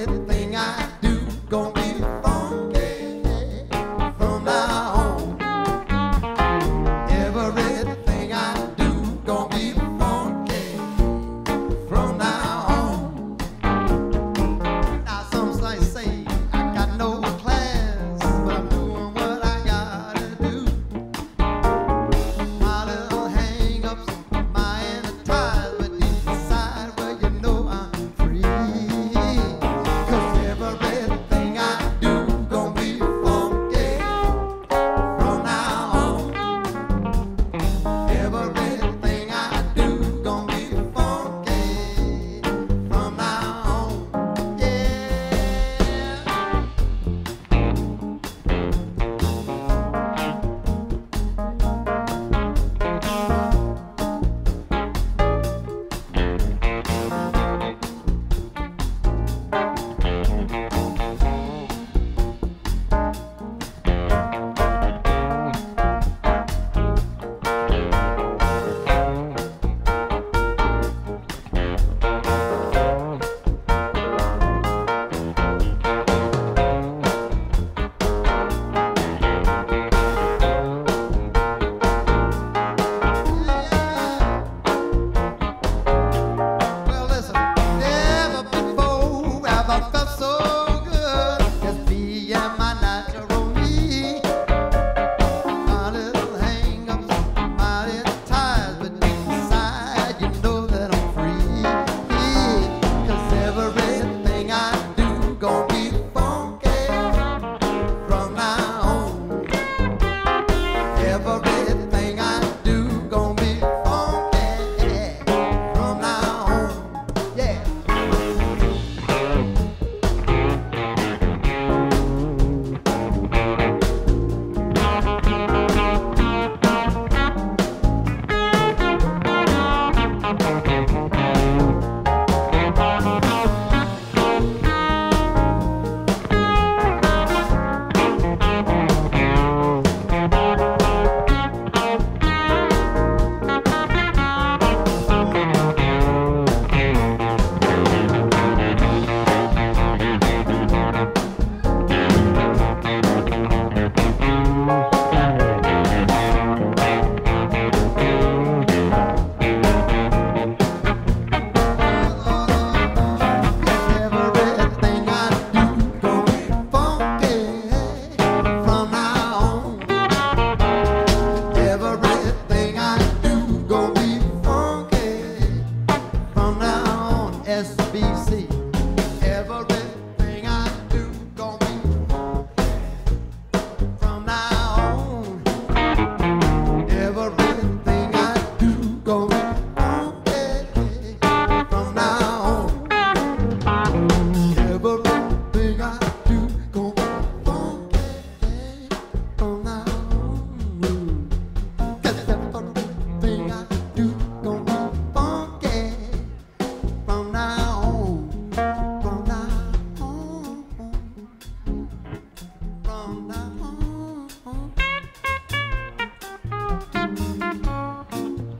everything I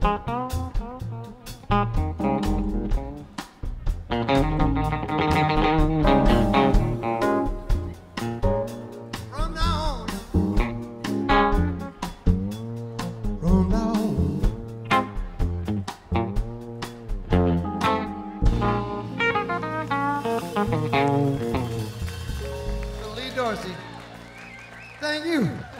Lee Dorsey, thank you.